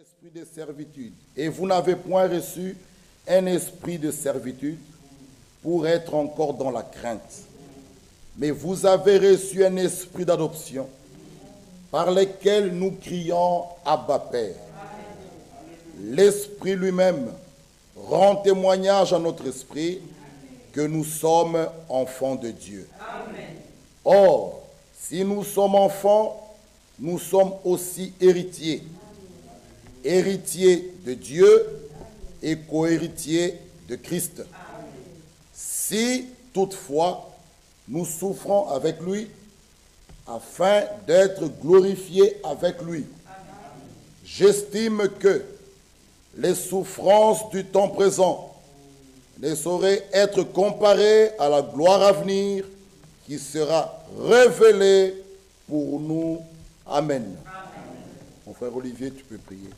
esprit de servitude. Et vous n'avez point reçu un esprit de servitude pour être encore dans la crainte. Mais vous avez reçu un esprit d'adoption par lequel nous crions Abba Père. L'Esprit lui-même rend témoignage à notre esprit que nous sommes enfants de Dieu. Or, si nous sommes enfants, nous sommes aussi héritiers. Héritiers de Dieu et cohéritiers de Christ. Si toutefois nous souffrons avec lui, afin d'être glorifiés avec lui. J'estime que les souffrances du temps présent ne sauraient être comparées à la gloire à venir qui sera révélée pour nous. Amen. Mon frère Olivier, tu peux prier.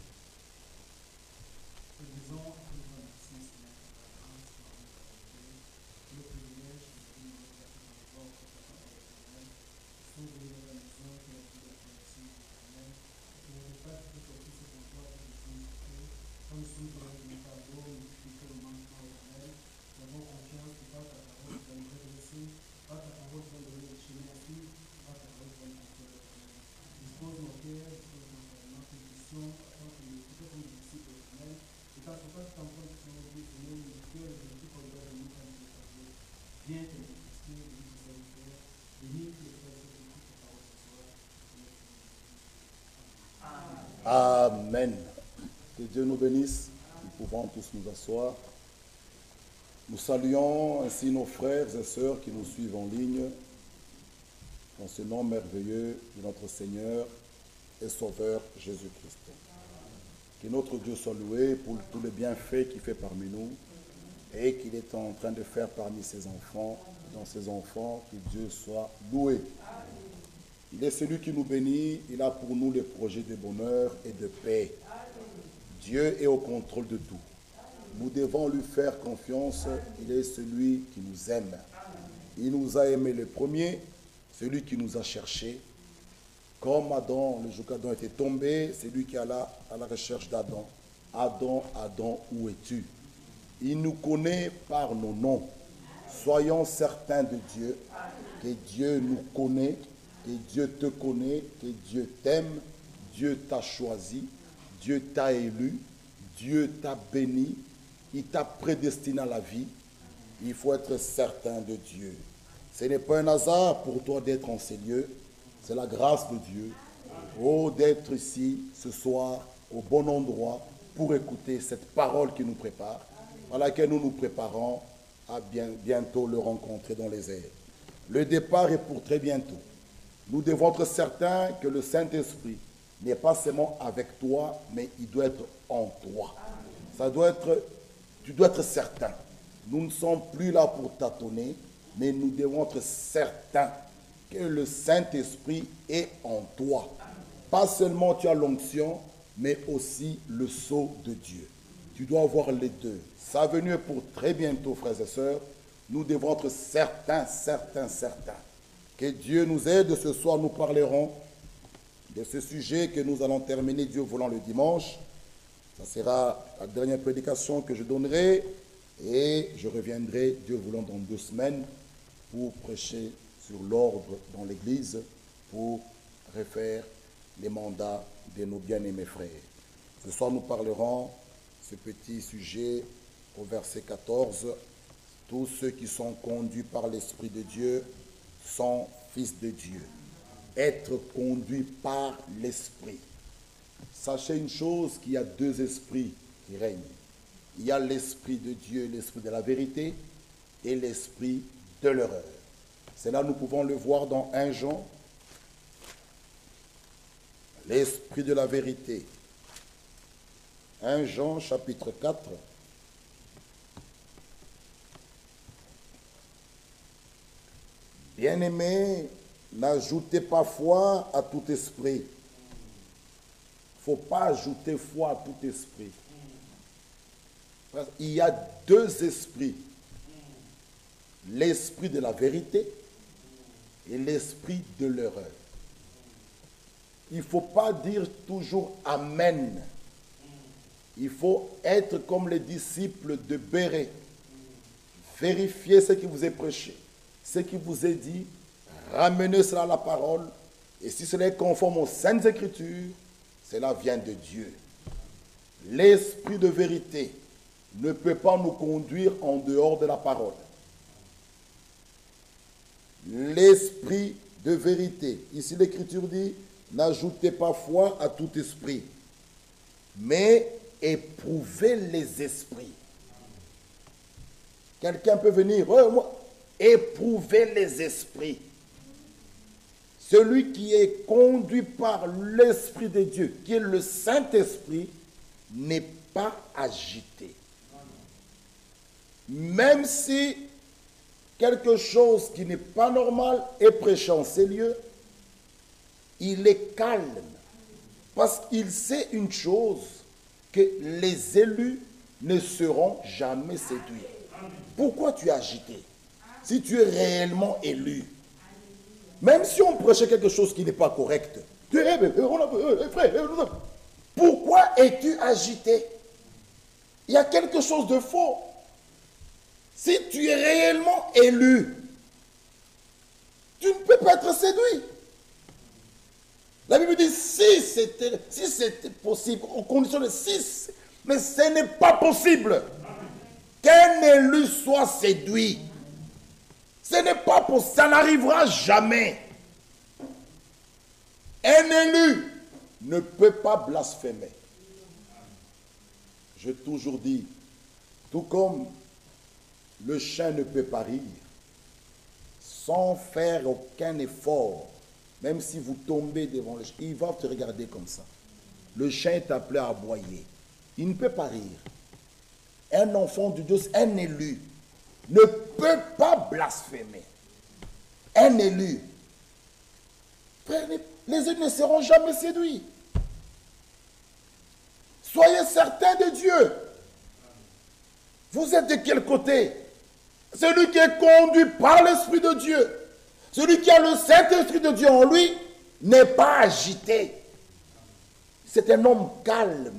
Amen. Que Dieu nous bénisse. Nous pouvons tous nous asseoir. Nous saluons ainsi nos frères et sœurs qui nous suivent en ligne dans ce nom merveilleux de notre Seigneur et Sauveur Jésus-Christ. Que notre Dieu soit loué pour tous les bienfaits qu'il fait parmi nous et qu'il est en train de faire parmi ses enfants, dans ses enfants, que Dieu soit loué. Il est celui qui nous bénit, il a pour nous les projets de bonheur et de paix. Dieu est au contrôle de tout. Nous devons lui faire confiance, il est celui qui nous aime. Il nous a aimés le premier, celui qui nous a cherchés. Comme Adam, le jour qu'Adam était tombé, c'est lui qui alla à la recherche d'Adam. Adam, Adam, où es-tu? Il nous connaît par nos noms. Soyons certains de Dieu, que Dieu nous connaît que Dieu te connaît, que Dieu t'aime, Dieu t'a choisi, Dieu t'a élu, Dieu t'a béni, il t'a prédestiné à la vie. Il faut être certain de Dieu. Ce n'est pas un hasard pour toi d'être en ces lieux, c'est la grâce de Dieu. Oh, d'être ici ce soir au bon endroit pour écouter cette parole qui nous prépare, à laquelle nous nous préparons à bien, bientôt le rencontrer dans les airs. Le départ est pour très bientôt. Nous devons être certains que le Saint-Esprit n'est pas seulement avec toi, mais il doit être en toi. Ça doit être, tu dois être certain. Nous ne sommes plus là pour tâtonner, mais nous devons être certains que le Saint-Esprit est en toi. Pas seulement tu as l'onction, mais aussi le sceau de Dieu. Tu dois avoir les deux. Sa venue est pour très bientôt, frères et sœurs. Nous devons être certains, certains, certains que Dieu nous aide. Ce soir, nous parlerons de ce sujet que nous allons terminer, Dieu voulant, le dimanche. Ça sera la dernière prédication que je donnerai. Et je reviendrai, Dieu voulant, dans deux semaines pour prêcher sur l'ordre dans l'Église, pour refaire les mandats de nos bien-aimés frères. Ce soir, nous parlerons ce petit sujet au verset 14. Tous ceux qui sont conduits par l'Esprit de Dieu sont fils de Dieu. Être conduit par l'Esprit. Sachez une chose, qu'il y a deux esprits qui règnent. Il y a l'Esprit de Dieu, l'Esprit de la vérité, et l'Esprit de l'erreur. C'est là nous pouvons le voir dans 1 Jean. L'Esprit de la vérité. 1 Jean chapitre 4. Bien-aimés, n'ajoutez pas foi à tout esprit. Il ne faut pas ajouter foi à tout esprit. Il y a deux esprits. L'esprit de la vérité et l'esprit de l'erreur. Il ne faut pas dire toujours Amen Il faut être comme les disciples de Béret. Vérifiez ce qui vous est prêché, ce qui vous est dit, ramenez cela à la parole, et si cela est conforme aux saintes écritures, cela vient de Dieu. L'esprit de vérité ne peut pas nous conduire en dehors de la parole. L'esprit de vérité. Ici l'écriture dit, n'ajoutez pas foi à tout esprit, mais éprouvez les esprits. Quelqu'un peut venir, moi, éprouvez les esprits. Celui qui est conduit par l'Esprit de Dieu, qui est le Saint-Esprit, n'est pas agité. Même si quelque chose qui n'est pas normal est prêché en ces lieux, il est calme. Parce qu'il sait une chose, que les élus ne seront jamais séduits. Pourquoi tu es agité? Si tu es réellement élu, même si on prêchait quelque chose qui n'est pas correct, tu es, pourquoi es-tu agité? Il y a quelque chose de faux. Si tu es réellement élu, tu ne peux pas être séduit. La Bible dit si c'était si c'était possible, aux conditions de si, mais ce n'est pas possible qu'un élu soit séduit. Ce n'est pas possible, ça n'arrivera jamais. Un élu ne peut pas blasphémer. J'ai toujours dit, tout comme le chien ne peut pas rire, sans faire aucun effort, même si vous tombez devant le chien, il va te regarder comme ça. Le chien est appelé à aboyer. Il ne peut pas rire. Un enfant de Dieu, un élu, ne peut pas blasphémer. Un élu. Les élus ne seront jamais séduits. Soyez certains de Dieu. Vous êtes de quel côté? Celui qui est conduit par l'Esprit de Dieu. Celui qui a le Saint-Esprit de Dieu en lui n'est pas agité. C'est un homme calme.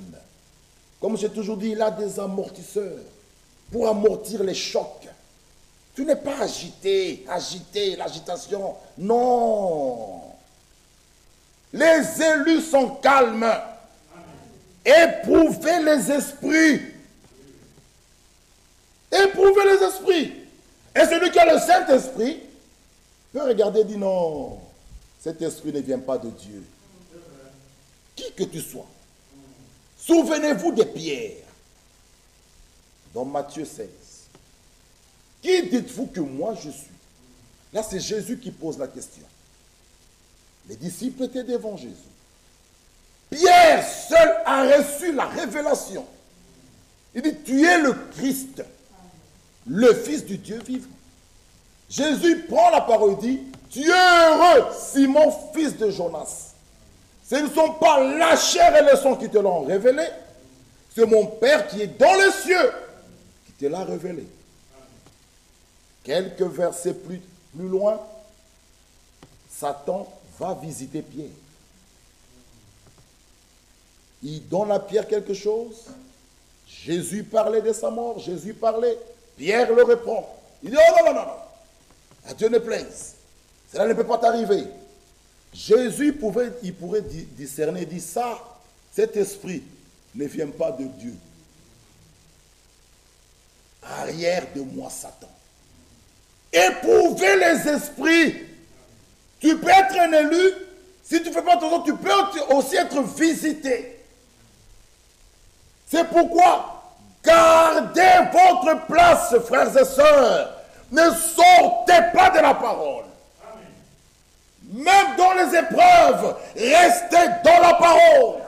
Comme j'ai toujours dit, il a des amortisseurs pour amortir les chocs. Tu n'es pas agité, agité, l'agitation. Non. Les élus sont calmes. Éprouvez les esprits. Éprouvez les esprits. Et celui qui a le Saint-Esprit peut regarder et dire non, cet esprit ne vient pas de Dieu. Qui que tu sois. Souvenez-vous des pierres. Dans Matthieu 16. Qui dites-vous que moi je suis? Là, c'est Jésus qui pose la question. Les disciples étaient devant Jésus. Pierre seul a reçu la révélation. Il dit, tu es le Christ, le Fils du Dieu vivant. Jésus prend la parole et dit, tu es heureux, Simon, fils de Jonas. Ce ne sont pas la chair et le sang qui te l'ont révélé, c'est mon Père qui est dans les cieux qui te l'a révélé. Quelques versets plus, loin, Satan va visiter Pierre. Il donne à Pierre quelque chose. Jésus parlait de sa mort. Jésus parlait. Pierre le répond. Il dit, oh non, non, non, non. À Dieu ne plaise. Cela ne peut pas t'arriver. Jésus pouvait, il pourrait discerner, dit ça, cet esprit ne vient pas de Dieu. Arrière de moi, Satan. Éprouvez les esprits. Tu peux être un élu. Si tu ne fais pas attention, tu peux aussi être visité. C'est pourquoi gardez votre place, frères et sœurs. Ne sortez pas de la parole. Même dans les épreuves, restez dans la parole.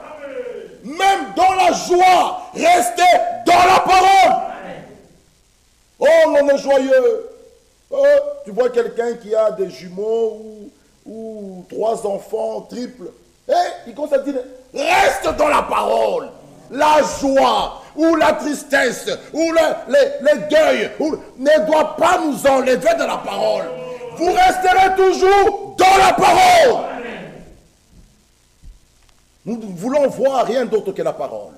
Même dans la joie, restez dans la parole. Oh, on est joyeux. Oh, tu vois quelqu'un qui a des jumeaux ou, trois enfants triples. Et il commence à dire, reste dans la parole la joie ou la tristesse ou le, les, deuils ne doit pas nous enlever de la parole. Vous resterez toujours dans la parole. Nous ne voulons voir rien d'autre que la parole.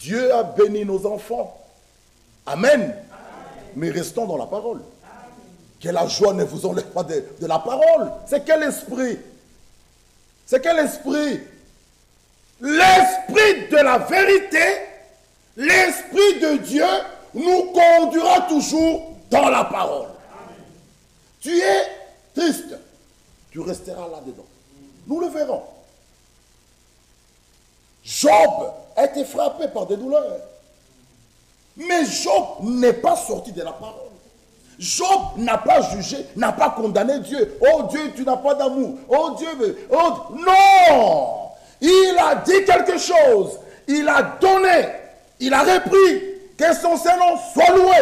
Dieu a béni nos enfants. Amen. Mais restons dans la parole. Que la joie ne vous enlève pas de, la parole. C'est quel esprit? C'est quel esprit? L'esprit de la vérité, l'esprit de Dieu nous conduira toujours dans la parole. Tu es triste, tu resteras là-dedans. Nous le verrons. Job a été frappé par des douleurs. Mais Job n'est pas sorti de la parole. Job n'a pas jugé, n'a pas condamné Dieu. Oh Dieu, tu n'as pas d'amour. Oh Dieu, oh non. Il a dit quelque chose. Il a donné. Il a repris. Que son Seigneur soit loué.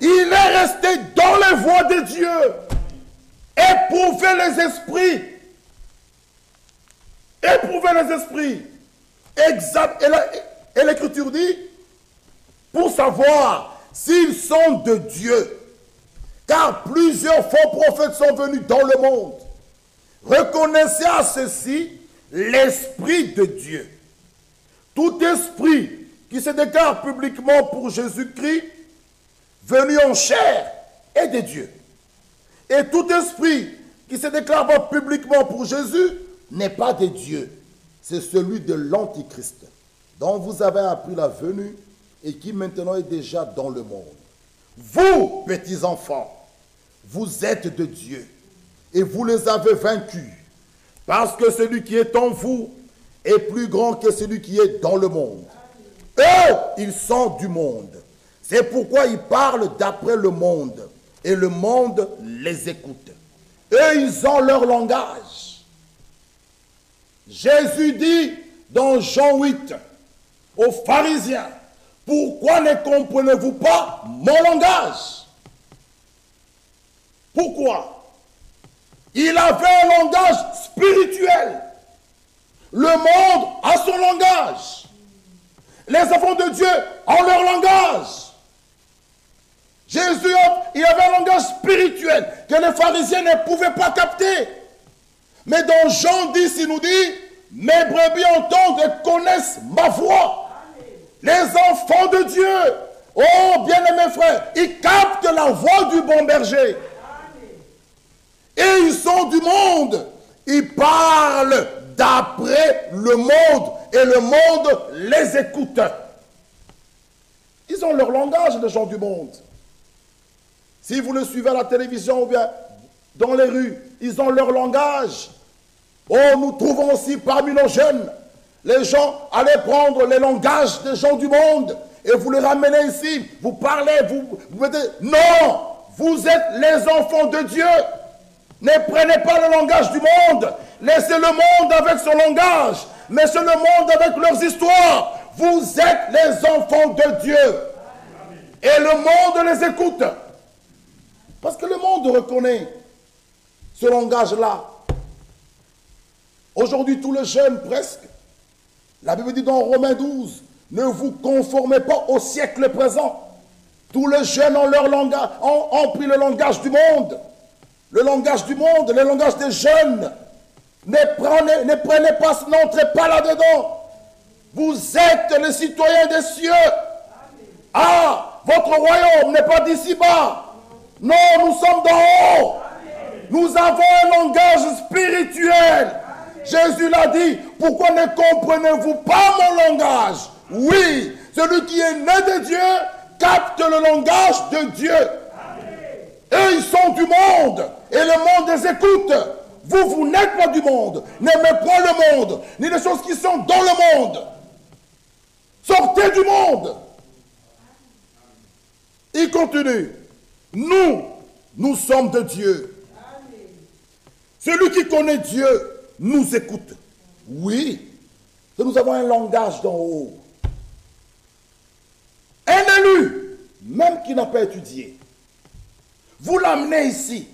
Il est resté dans les voies de Dieu. Éprouver les esprits. Éprouver les esprits. Exact. Et l'Écriture dit, pour savoir s'ils sont de Dieu, car plusieurs faux prophètes sont venus dans le monde. Reconnaissez à ceci l'Esprit de Dieu. Tout esprit qui se déclare publiquement pour Jésus-Christ, venu en chair, est de Dieu. Et tout esprit qui se déclare publiquement pour Jésus n'est pas de Dieu. C'est celui de l'Antichrist, dont vous avez appris la venue et qui maintenant est déjà dans le monde. Vous, petits enfants, vous êtes de Dieu et vous les avez vaincus parce que celui qui est en vous est plus grand que celui qui est dans le monde. Eux, ils sont du monde. C'est pourquoi ils parlent d'après le monde. Et le monde les écoute. Eux, ils ont leur langage. Jésus dit dans Jean 8 aux pharisiens, pourquoi ne comprenez-vous pas mon langage? Pourquoi? Il avait un langage spirituel. Le monde a son langage. Les enfants de Dieu ont leur langage. Jésus, il avait un langage spirituel que les pharisiens ne pouvaient pas capter. Mais dans Jean 10, il nous dit, mes brebis entendent et connaissent ma voix. Les enfants de Dieu, oh bien-aimés frères, ils captent la voix du bon berger. Et ils sont du monde. Ils parlent d'après le monde et le monde les écoute. Ils ont leur langage, les gens du monde. Si vous le suivez à la télévision ou bien dans les rues, ils ont leur langage. Oh, nous trouvons aussi parmi nos jeunes, les gens, allez prendre les langages des gens du monde et vous les ramenez ici, vous parlez, vous, vous mettez... Non, vous êtes les enfants de Dieu. Ne prenez pas le langage du monde. Laissez le monde avec son langage. Laissez le monde avec leurs histoires. Vous êtes les enfants de Dieu. Et le monde les écoute. Parce que le monde reconnaît ce langage-là. Aujourd'hui, tous les jeunes, presque, la Bible dit dans Romains 12, ne vous conformez pas au siècle présent. Tous les jeunes ont, leur ont pris le langage du monde le langage du monde, le langage des jeunes. Ne prenez, ne prenez pas, n'entrez pas là-dedans. Vous êtes les citoyens des cieux. Ah, votre royaume n'est pas d'ici-bas. Non, nous sommes d'en haut. Nous avons un langage spirituel. Jésus l'a dit, pourquoi ne comprenez-vous pas mon langage? Oui, celui qui est né de Dieu capte le langage de Dieu. Eux, ils sont du monde et le monde les écoute. Vous, vous n'êtes pas du monde. N'aimez pas le monde, ni les choses qui sont dans le monde. Sortez du monde. Il continue. Nous, nous sommes de Dieu. Celui qui connaît Dieu nous écoute. Oui, nous avons un langage d'en haut. Un élu, même qui n'a pas étudié, vous l'amenez ici.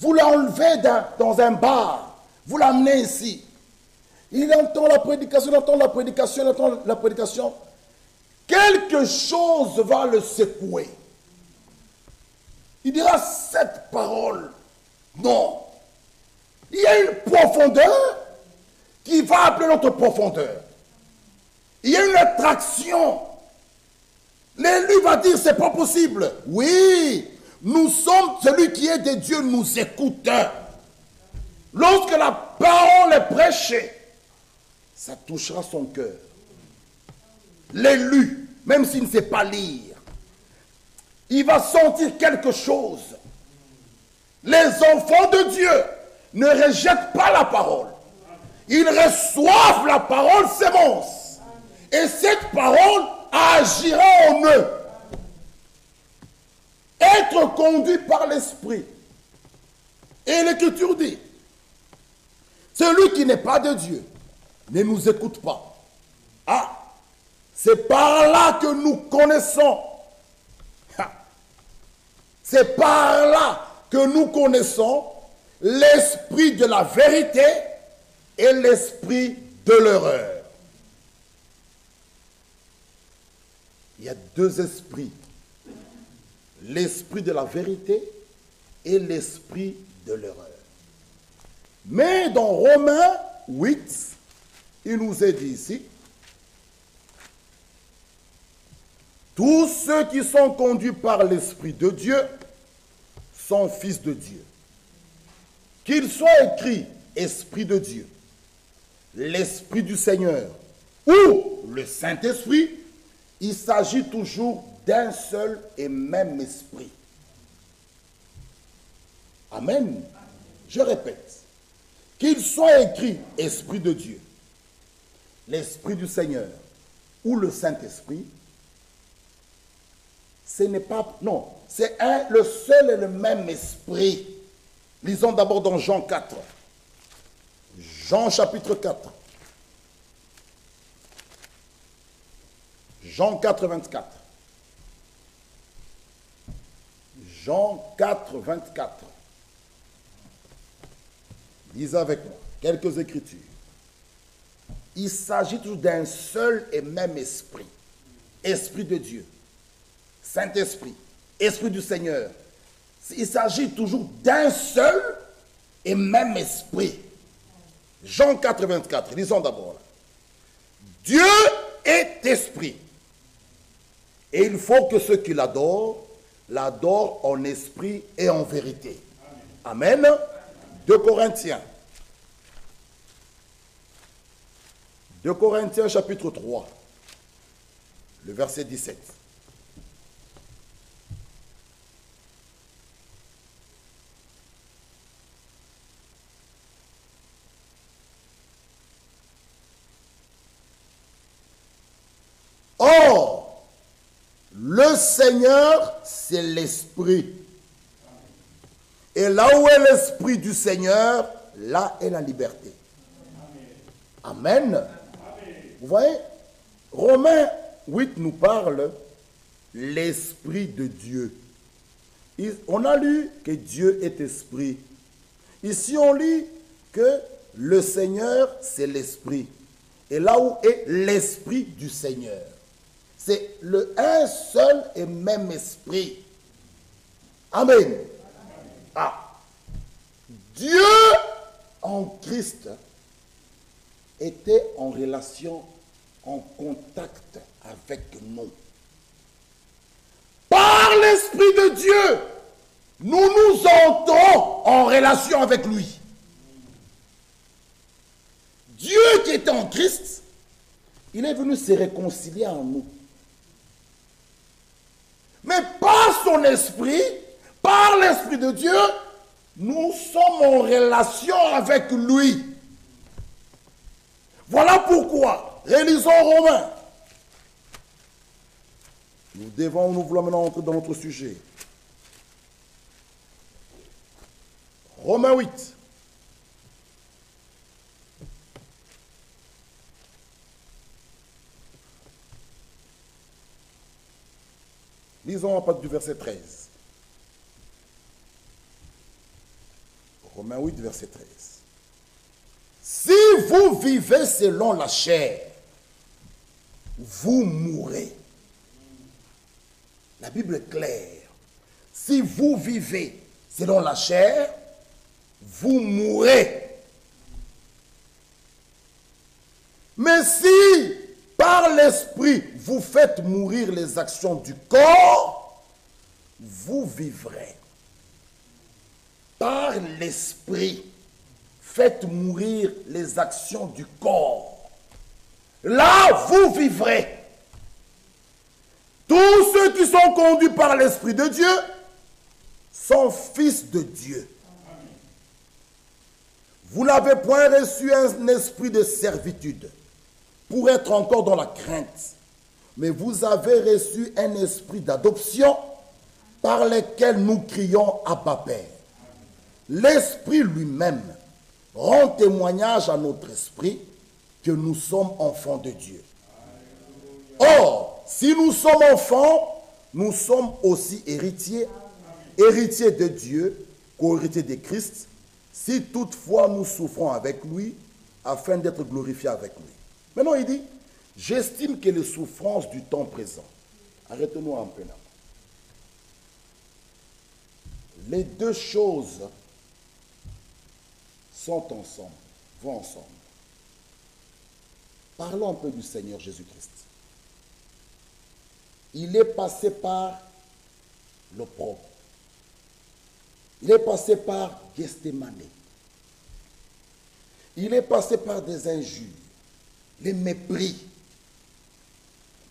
Vous l'enlevez dans, un bar. Vous l'amenez ici. Il entend la prédication, il entend la prédication, il entend la prédication. Quelque chose va le secouer. Il dira cette parole. Non. Il y a une profondeur qui va appeler notre profondeur. Il y a une attraction. L'élu va dire, c'est pas possible. Oui, nous sommes, celui qui est de Dieu nous écoute. Lorsque la parole est prêchée, ça touchera son cœur. L'élu, même s'il ne sait pas lire, il va sentir quelque chose. Les enfants de Dieu ne rejettent pas la parole. Ils reçoivent la parole sémence. Et cette parole agira en eux. Être conduit par l'Esprit. Et l'Écriture dit, celui qui n'est pas de Dieu ne nous écoute pas. Ah, c'est par là que nous connaissons. C'est par là que nous connaissons l'esprit de la vérité et l'esprit de l'erreur. Il y a deux esprits. L'esprit de la vérité et l'esprit de l'erreur. Mais dans Romains 8, il nous est dit ici, tous ceux qui sont conduits par l'Esprit de Dieu sont fils de Dieu. Qu'il soit écrit Esprit de Dieu, l'Esprit du Seigneur ou le Saint-Esprit, il s'agit toujours d'un seul et même esprit. Amen. Je répète, qu'il soit écrit Esprit de Dieu, l'Esprit du Seigneur ou le Saint-Esprit, ce n'est pas... Non, c'est le seul et le même esprit. Lisons d'abord dans Jean 4. Jean chapitre 4. Jean 4, 24. Jean 4, 24. Lisez avec moi quelques écritures. Il s'agit toujours d'un seul et même esprit. Esprit de Dieu. Saint-Esprit. Esprit du Seigneur. Il s'agit toujours d'un seul et même esprit. Jean 4, 24. Lisons d'abord. Dieu est esprit. Et il faut que ceux qui l'adorent, l'adorent en esprit et en vérité. Amen. De Corinthiens. De Corinthiens chapitre 3, le verset 17. Or, le Seigneur, c'est l'Esprit. Et là où est l'Esprit du Seigneur, là est la liberté. Amen. Vous voyez, Romains 8 nous parle l'Esprit de Dieu. On a lu que Dieu est esprit. Ici, on lit que le Seigneur, c'est l'Esprit. Et là où est l'Esprit du Seigneur c'est le un seul et même esprit. Amen. Ah. Dieu en Christ était en relation, en contact avec nous. Par l'Esprit de Dieu, nous nous entrons en relation avec lui. Dieu qui était en Christ, il est venu se réconcilier en nous. Mais par son esprit, par l'esprit de Dieu, nous sommes en relation avec lui. Voilà pourquoi, réalisons Romains. Nous devons, nous voulons maintenant entrer dans notre sujet. Romains 8. Lisons à partir du verset 13. Romains 8, verset 13. Si vous vivez selon la chair, vous mourrez. La Bible est claire. Si vous vivez selon la chair, vous mourrez. Mais si par l'esprit, vous faites mourir les actions du corps, vous vivrez. Par l'esprit, faites mourir les actions du corps. Là, vous vivrez. Tous ceux qui sont conduits par l'Esprit de Dieu sont fils de Dieu. Vous n'avez point reçu un esprit de servitude pour être encore dans la crainte, mais vous avez reçu un esprit d'adoption par lequel nous crions à Père. L'Esprit lui-même rend témoignage à notre esprit que nous sommes enfants de Dieu. Or, si nous sommes enfants, nous sommes aussi héritiers, héritiers de Dieu, co-héritiers de Christ, si toutefois nous souffrons avec lui, afin d'être glorifiés avec lui. Maintenant, il dit, j'estime que les souffrances du temps présent, arrêtez-nous un peu là. Les deux choses sont ensemble, vont ensemble. Parlons un peu du Seigneur Jésus-Christ. Il est passé par l'opprobre. Il est passé par Gethsemane. Il est passé par des injures, les mépris.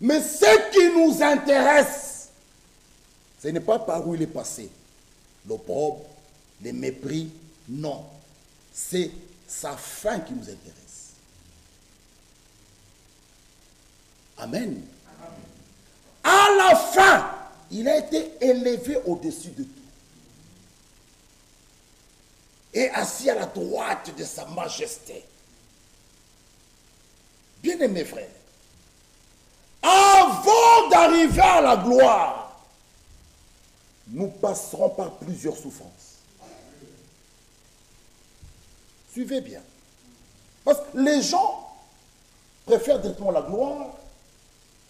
Mais ce qui nous intéresse, ce n'est pas par où il est passé. L'opprobre, les mépris, non. C'est sa fin qui nous intéresse. Amen. À la fin, il a été élevé au-dessus de tout. Et assis à la droite de sa majesté. Bien-aimés frères, avant d'arriver à la gloire, nous passerons par plusieurs souffrances. Suivez bien. Parce que les gens préfèrent directement la gloire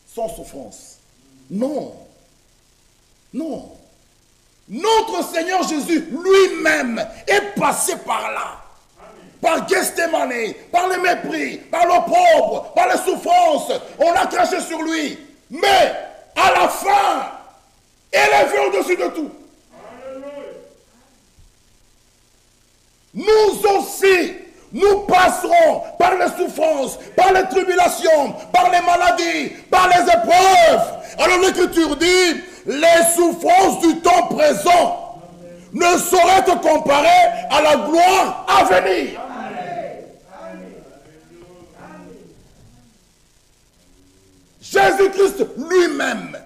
sans souffrance. Non. Non. Notre Seigneur Jésus lui-même est passé par là. Par Gethsemane, par le mépris, par l'opprobre, par les souffrances. On a craché sur lui. Mais à la fin, élevé au-dessus de tout. Nous aussi, nous passerons par les souffrances, par les tribulations, par les maladies, par les épreuves. Alors l'Écriture dit, les souffrances du temps présent ne sauraient être comparées à la gloire à venir. Jésus-Christ lui-même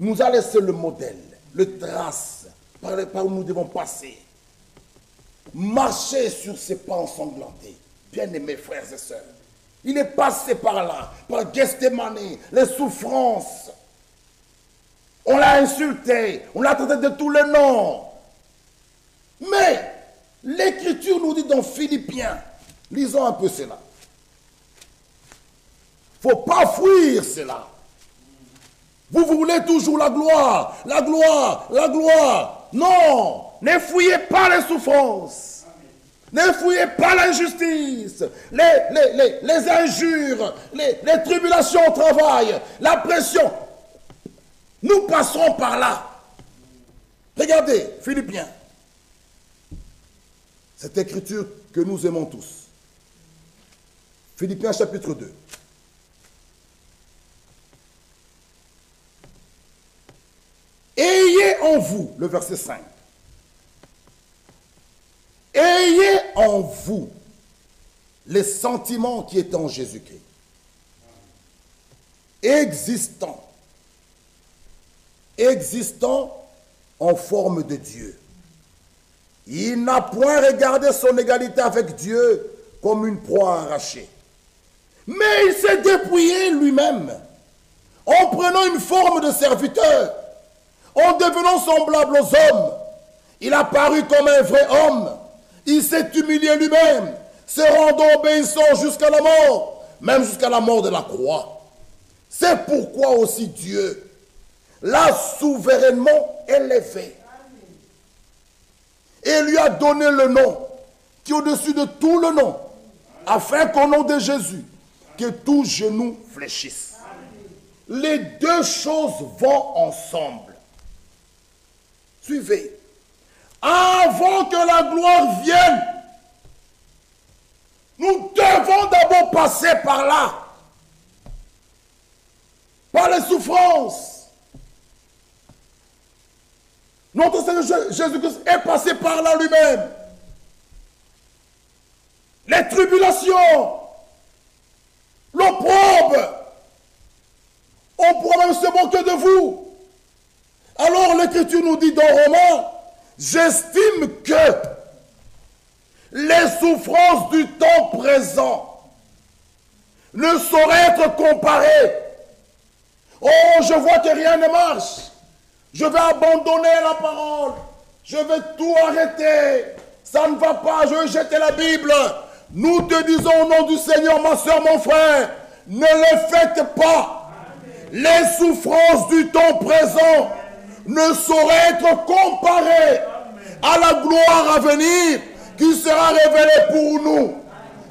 nous a laissé le modèle, le trace par, où nous devons passer. Marcher sur ses pas ensanglantés. Bien-aimés frères et sœurs. Il est passé par là, par Gethsemane, les souffrances. On l'a insulté, on l'a traité de tous les noms. Mais l'Écriture nous dit dans Philippiens, lisons un peu cela. Faut pas fuir cela. Vous voulez toujours la gloire, la gloire, la gloire. Non, ne fouillez pas les souffrances. Ne fouillez pas l'injustice, les, les, injures, les, les tribulations au travail, la pression. Nous passerons par là. Regardez, Philippiens. Cette écriture que nous aimons tous. Philippiens chapitre 2. Ayez en vous, le verset 5. Ayez en vous les sentiments qui étaient en Jésus-Christ. Existant. Existant en forme de Dieu. Il n'a point regardé son égalité avec Dieu comme une proie arrachée. Mais il s'est dépouillé lui-même en prenant une forme de serviteur, en devenant semblable aux hommes. Il a paru comme un vrai homme. Il s'est humilié lui-même, se rendant obéissant jusqu'à la mort, même jusqu'à la mort de la croix. C'est pourquoi aussi Dieu l'a souverainement élevé et lui a donné le nom qui est au-dessus de tout le nom, afin qu'au nom de Jésus, que tout genou fléchisse. Les deux choses vont ensemble. Suivez. Avant que la gloire vienne, nous devons d'abord passer par là. Par les souffrances. Notre Seigneur Jésus-Christ est passé par là lui-même. Les tribulations, l'opprobre. On pourra même se moquer de vous. Alors l'Écriture nous dit dans Romains, j'estime que les souffrances du temps présent ne sauraient être comparées. Oh, je vois que rien ne marche. Je vais abandonner la parole. Je vais tout arrêter. Ça ne va pas. Je vais jeter la Bible. Nous te disons au nom du Seigneur, ma soeur, mon frère, ne le faites pas. Les souffrances du temps présent ne sauraient être comparées à la gloire à venir qui sera révélée pour nous.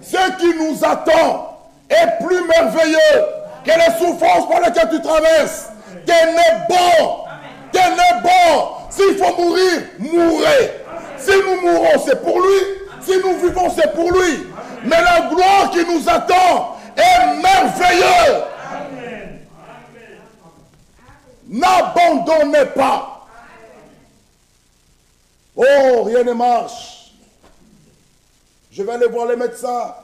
Ce qui nous attend est plus merveilleux que les souffrances par lesquelles tu traverses. Qu'elle est bon. Qu'elle est bon. S'il faut mourir, mourrez. Si nous mourons, c'est pour lui. Si nous vivons, c'est pour lui. Mais la gloire qui nous attend est merveilleuse. N'abandonnez pas. Oh, rien ne marche. Je vais aller voir les médecins.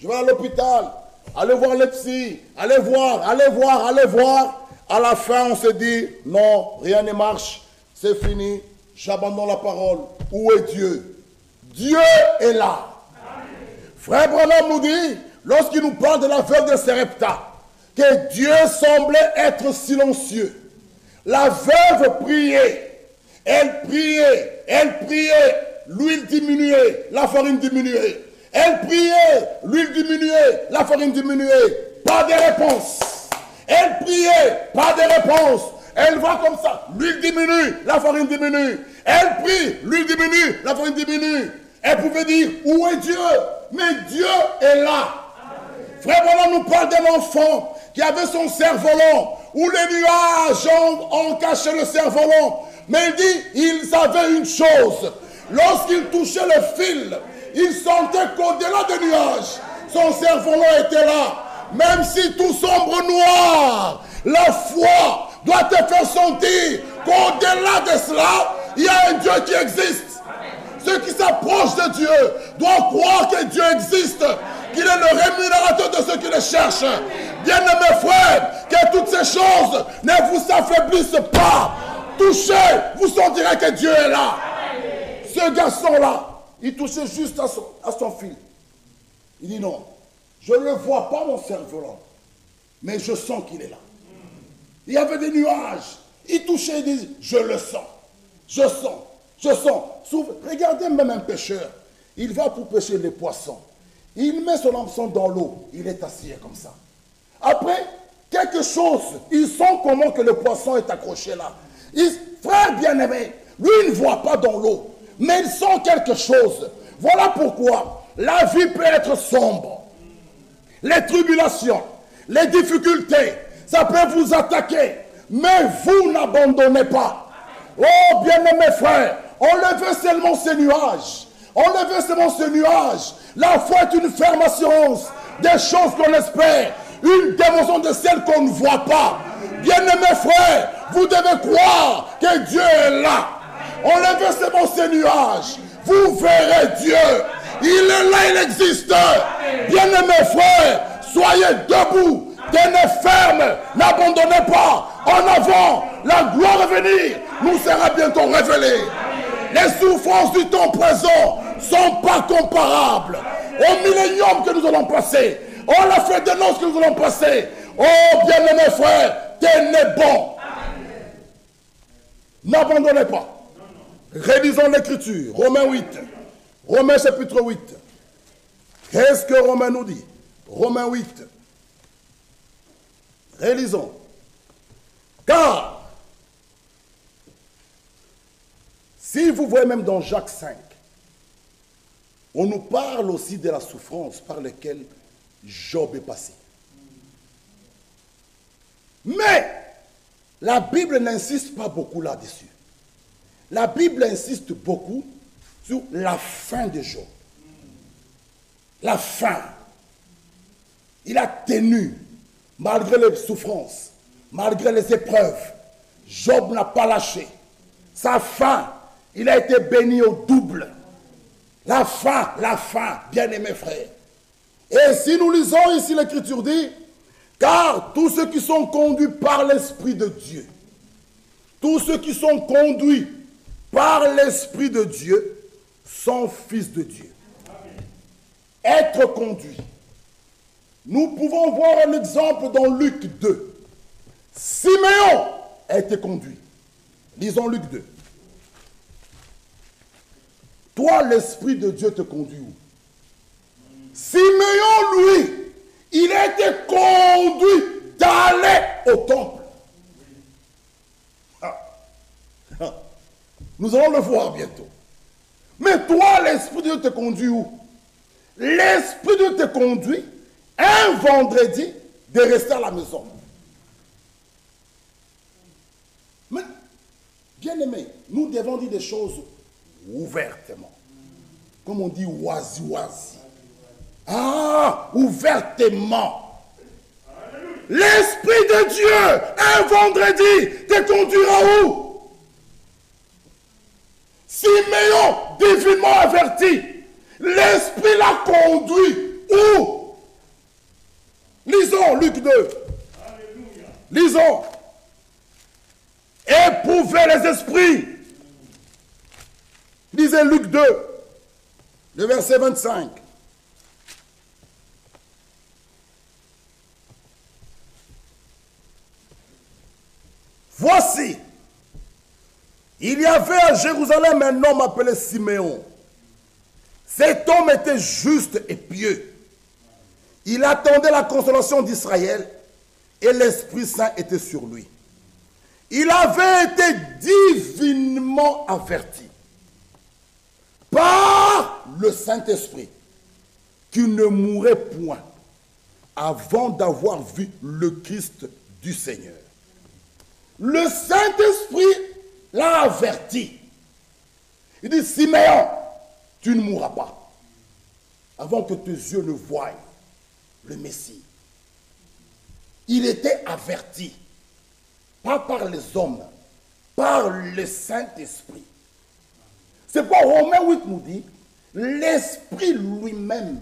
Je vais à l'hôpital. Aller voir les psys. Allez voir, allez voir, allez voir. À la fin, on se dit, non, rien ne marche. C'est fini. J'abandonne la parole. Où est Dieu? Dieu est là. Frère Branham nous dit, lorsqu'il nous parle de la veuve de Serepta, que Dieu semblait être silencieux. La veuve priait. Elle priait. Elle priait. L'huile diminuait. La farine diminuait. Elle priait. L'huile diminuait. La farine diminuait. Pas de réponse. Elle priait. Pas de réponse. Elle va comme ça. L'huile diminue. La farine diminue. Elle prie. L'huile diminue. La farine diminue. Elle pouvait dire, où est Dieu? Mais Dieu est là. Frère voilà nous parle d'un enfant qui avait son cerf-volant, où les nuages ont, caché le cerf-volant. Mais il dit, il savait une chose. Lorsqu'il touchait le fil, il sentait qu'au-delà des nuages, son cerf-volant était là. Même si tout sombre noir, la foi doit te faire sentir qu'au-delà de cela, il y a un Dieu qui existe. Ceux qui s'approchent de Dieu doivent croire que Dieu existe, qu'il est le rémunérateur de ceux qui le cherchent. Bien-aimés frères, que toutes ces choses ne vous affaiblissent pas. Touchez, vous sentirez que Dieu est là. Ce garçon-là, il touchait juste à son, à son fil. Il dit non, je ne le vois pas mon cerveau mais je sens qu'il est là. Il y avait des nuages. Il touchait, il dit, je le sens. Je sens. Je sens. Regardez même un pêcheur. Il va pour pêcher les poissons. Il met son hameçon dans l'eau. Il est assis comme ça. Après, quelque chose, il sent comment que le poisson est accroché là. Il, frère bien-aimé, lui il ne voit pas dans l'eau, mais il sent quelque chose. Voilà pourquoi la vie peut être sombre. Les tribulations, les difficultés, ça peut vous attaquer. Mais vous n'abandonnez pas. Oh bien-aimé frère, Enlevez seulement ces nuages. Enlevez seulement ce nuage. La foi est une ferme assurance des choses qu'on espère. Une démonstration de celles qu'on ne voit pas. Bien-aimés frères, vous devez croire que Dieu est là. Enlevez seulement ces nuages. Vous verrez Dieu. Il est là, il existe. Bien-aimés frères, soyez debout. Tenez ferme. N'abandonnez pas. En avant, la gloire à venir nous sera bientôt révélée. Les souffrances du temps présent sont pas comparables au millénium que nous allons passer, au la fête de noces que nous allons passer. Oh, bien-aimés frères, tenez bon. N'abandonnez pas. Révisons l'écriture. Romains 8. Romains chapitre 8. Qu'est-ce que Romains nous dit? Romains 8. Rélisons. Car Si vous voyez même dans Jacques 5, on nous parle aussi de la souffrance par laquelle Job est passé. Mais la Bible n'insiste pas beaucoup là-dessus. La Bible insiste beaucoup sur la fin de Job. La fin. Il a tenu, malgré les souffrances, malgré les épreuves. Job n'a pas lâché. Sa fin, il a été béni au double. La fin, la fin, bien-aimés frères. Et si nous lisons ici l'Écriture dit, car tous ceux qui sont conduits par l'Esprit de Dieu, tous ceux qui sont conduits par l'Esprit de Dieu sont fils de Dieu. Être conduit. Nous pouvons voir un exemple dans Luc 2. Siméon a été conduit. Lisons Luc 2. Toi, l'Esprit de Dieu te conduit où? Siméon, lui, il a été conduit d'aller au temple. Ah. Ah. Nous allons le voir bientôt. Mais toi, l'Esprit de Dieu te conduit où? L'Esprit de Dieu te conduit un vendredi de rester à la maison. Mais, bien aimé, nous devons dire des choses ouvertement. Comme on dit oisi-oisi. Ah, ouvertement. L'Esprit de Dieu, un vendredi, te conduira où Siméon, divinement averti, l'Esprit l'a conduit où? Lisons Luc 2. Lisons. Éprouvez les esprits. Lisez Luc 2, le verset 25. Voici, il y avait à Jérusalem un homme appelé Siméon. Cet homme était juste et pieux. Il attendait la consolation d'Israël et l'Esprit Saint était sur lui. Il avait été divinement averti le Saint-Esprit qu'il ne mourrait point avant d'avoir vu le Christ du Seigneur. Le Saint-Esprit l'a averti. Il dit, Siméon, tu ne mourras pas avant que tes yeux ne voient le Messie. Il était averti, pas par les hommes, par le Saint-Esprit. C'est pourquoi Romains 8 nous dit, l'Esprit lui-même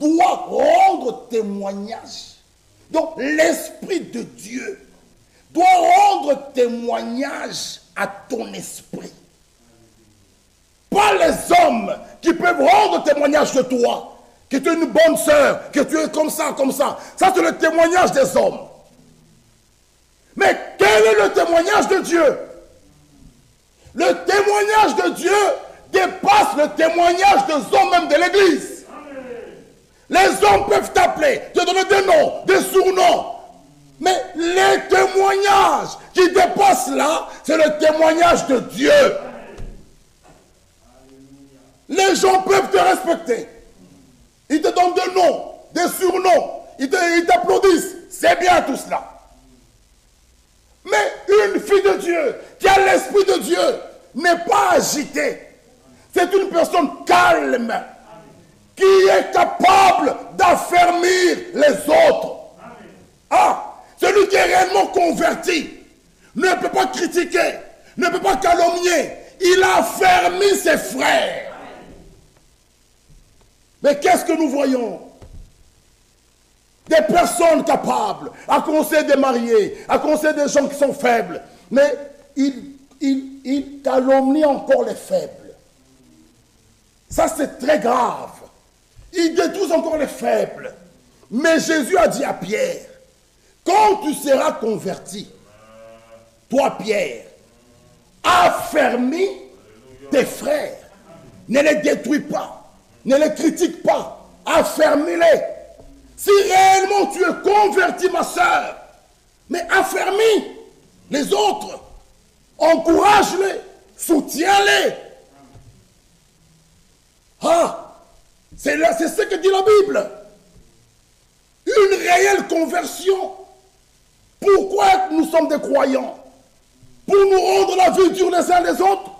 doit rendre témoignage. Donc l'Esprit de Dieu doit rendre témoignage à ton esprit. Pas les hommes qui peuvent rendre témoignage de toi, que tu es une bonne sœur, que tu es comme ça, comme ça. Ça, c'est le témoignage des hommes. Mais quel est le témoignage de Dieu? Le témoignage de Dieu dépasse le témoignage des hommes même de l'Église. Les hommes peuvent t'appeler, te donner des noms, des surnoms, mais les témoignages qui dépassent là, c'est le témoignage de Dieu. Les gens peuvent te respecter. Ils te donnent des noms, des surnoms. Ils t'applaudissent. C'est bien tout cela. Mais une fille de Dieu qui a l'esprit de Dieu n'est pas agitée. C'est une personne calme qui est capable d'affermir les autres. Ah, celui qui est réellement converti ne peut pas critiquer, ne peut pas calomnier. Il a fermé ses frères. Mais qu'est-ce que nous voyons? Des personnes capables à conseiller des mariés, à conseiller des gens qui sont faibles. Mais il, il, il calomnie encore les faibles. Ça, c'est très grave. Il détruit encore les faibles. Mais Jésus a dit à Pierre, quand tu seras converti, toi Pierre, affermis tes frères. Ne les détruis pas. Ne les critique pas. Affermis-les. Si réellement tu es converti, ma soeur, mais affermis les autres. Encourage-les. Soutiens-les. Ah, c'est ce que dit la Bible. Une réelle conversion. Pourquoi nous sommes des croyants? Pour nous rendre la vie dure les uns les autres?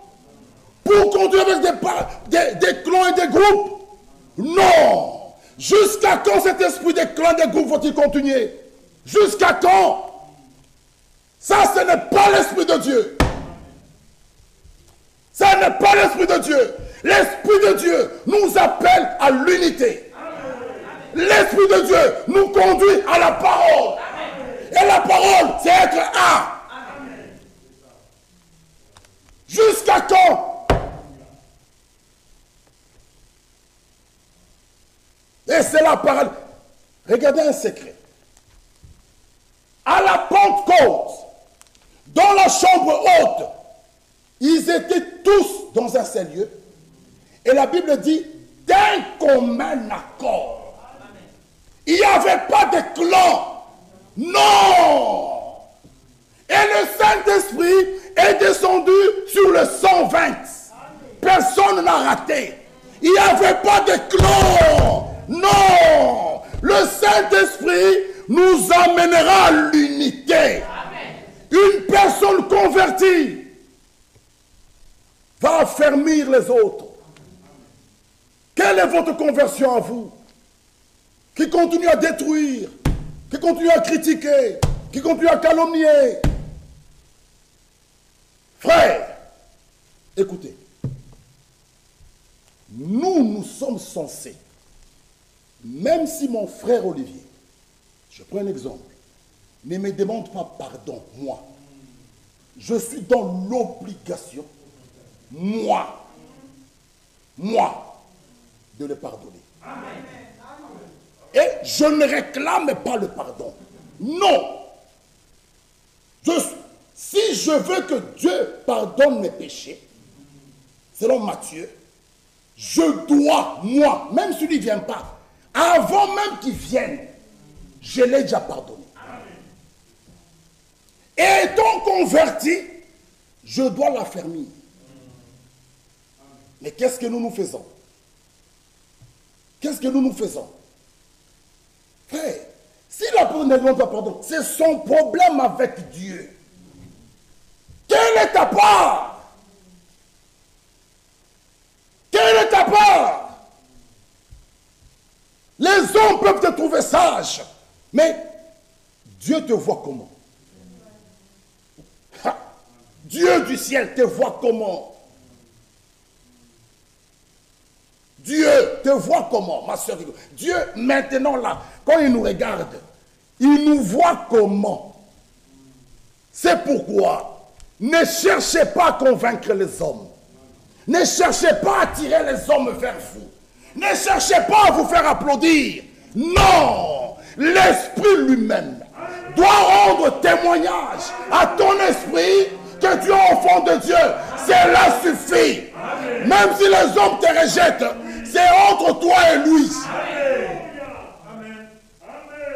Pour conduire avec des clans et des groupes? Non! Jusqu'à quand cet esprit des clans et des groupes va-t-il continuer? Jusqu'à quand? Ça, ce n'est pas l'esprit de Dieu. Ça n'est pas l'esprit de Dieu. L'esprit de Dieu nous appelle à l'unité. L'esprit de Dieu nous conduit à la parole. Et la parole, c'est être un. Jusqu'à quand? Et c'est la parole. Regardez un secret. À la Pentecôte, dans la chambre haute, ils étaient tous dans un seul lieu. Et la Bible dit d'un commun accord. Il n'y avait pas de clan. Non. Et le Saint-Esprit est descendu sur le 120. Personne n'a raté. Il n'y avait pas de clan. Non. Le Saint-Esprit nous amènera à l'unité. Une personne convertie va affermir les autres. Quelle est votre conversion à vous Qui continue à détruire, qui continue à critiquer, qui continue à calomnier? Frère, écoutez, nous, nous sommes censés, même si mon frère Olivier, je prends un exemple, ne me demande pas pardon, moi, je suis dans l'obligation, moi, moi, de le pardonner. Et je ne réclame pas le pardon. Non. si je veux que Dieu pardonne mes péchés, selon Matthieu, je dois, moi, même s'il ne vient pas, avant même qu'il vienne, je l'ai déjà pardonné. Et étant converti, je dois l'affermir. Mais qu'est-ce que nous nous faisons? Qu'est-ce que nous nous faisons? Si la personne ne demande pas pardon, c'est son problème avec Dieu. Quelle est ta part? Quelle est ta part? Les hommes peuvent te trouver sage, mais Dieu te voit comment? Dieu du ciel te voit comment? Dieu te voit comment, ma soeur Dieu, maintenant là, quand il nous regarde, il nous voit comment? C'est pourquoi ne cherchez pas à convaincre les hommes. Ne cherchez pas à tirer les hommes vers vous. Ne cherchez pas à vous faire applaudir. Non, l'Esprit lui-même doit rendre témoignage à ton esprit que tu es enfant de Dieu. Cela suffit. Même si les hommes te rejettent, c'est entre toi et lui.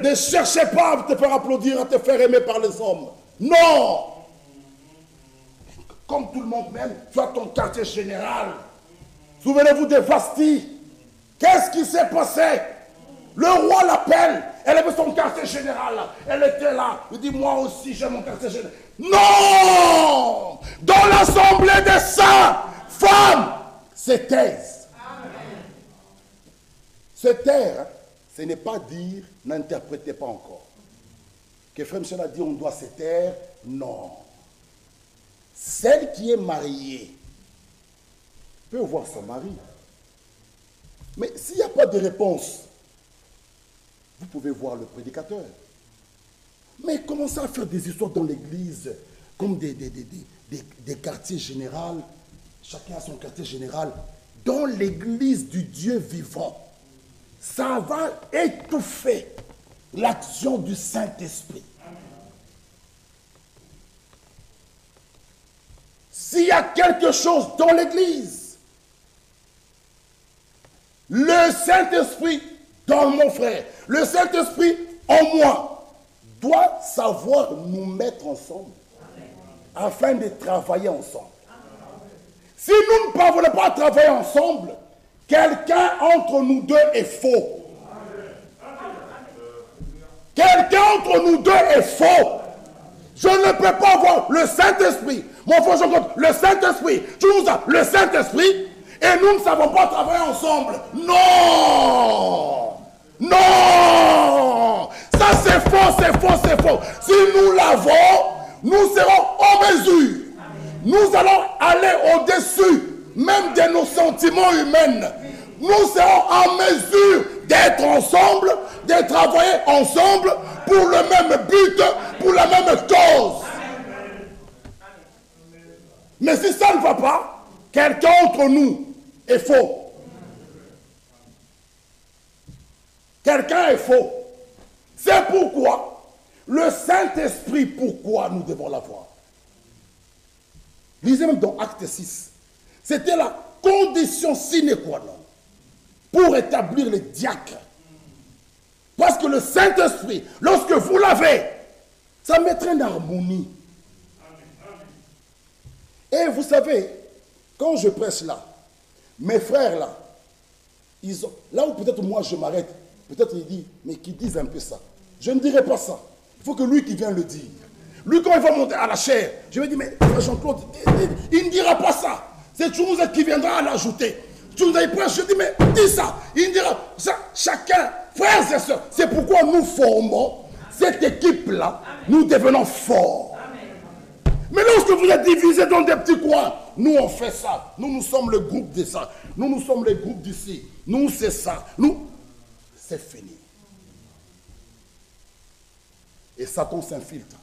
Ne cherchez pas à te faire applaudir, à te faire aimer par les hommes. Non. Comme tout le monde même, tu as ton quartier général. Souvenez-vous de Vasti. Qu'est-ce qui s'est passé? Le roi l'appelle. Elle avait son quartier général. Elle était là. Il dit, moi aussi j'ai mon quartier général. Non Dans l'assemblée des saints, femmes taisent. Se taire, ce n'est pas dire n'interprétez pas encore. Que Frère Michel a dit on doit se taire, non. Celle qui est mariée peut voir son mari. Mais s'il n'y a pas de réponse, vous pouvez voir le prédicateur. Mais commencez à faire des histoires dans l'église, comme des, des, des quartiers généraux. Chacun a son quartier général. Dans l'église du Dieu vivant ça va étouffer l'action du Saint-Esprit. S'il y a quelque chose dans l'Église, le Saint-Esprit dans mon frère, le Saint-Esprit en moi, doit savoir nous mettre ensemble afin de travailler ensemble. Si nous ne parvenons pas à travailler ensemble, Quelqu'un entre nous deux est faux. Quelqu'un entre nous deux est faux. Je ne peux pas avoir le Saint-Esprit. Mon frère Jean-Claude, le Saint-Esprit. Tu nous as le Saint-Esprit et nous ne savons pas travailler ensemble. Non Non Ça c'est faux, c'est faux, c'est faux. Si nous l'avons, nous serons en mesure. Nous allons aller au-dessus même de nos sentiments humains. Nous serons en mesure d'être ensemble, de travailler ensemble pour le même but, pour la même cause. Mais si ça ne va pas, quelqu'un entre nous est faux. Quelqu'un est faux. C'est pourquoi le Saint-Esprit, pourquoi nous devons l'avoir? Lisez même dans Acte 6. C'était la condition sine qua non pour établir les diacres. Parce que le Saint-Esprit, lorsque vous l'avez, ça mettrait en harmonie. Et vous savez, quand je presse là, mes frères là, ils là où peut-être moi je m'arrête, peut-être il dit, mais qu'ils disent un peu ça. Je ne dirai pas ça. Il faut que lui qui vient le dire. Lui, quand il va monter à la chair, je vais dire, mais Jean-Claude, il ne dira pas ça. C'est chose qui viendra à l'ajouter. Tu nous as prêt, je dis, mais dis ça. Il dira, ça, chacun, frères et sœurs, c'est pourquoi nous formons cette équipe-là, nous devenons forts. Mais lorsque vous êtes divisés dans des petits coins, nous on fait ça. Nous, nous sommes le groupe de ça. Nous, nous sommes le groupe d'ici. Nous, c'est ça. Nous, c'est fini. Et Satan s'infiltre.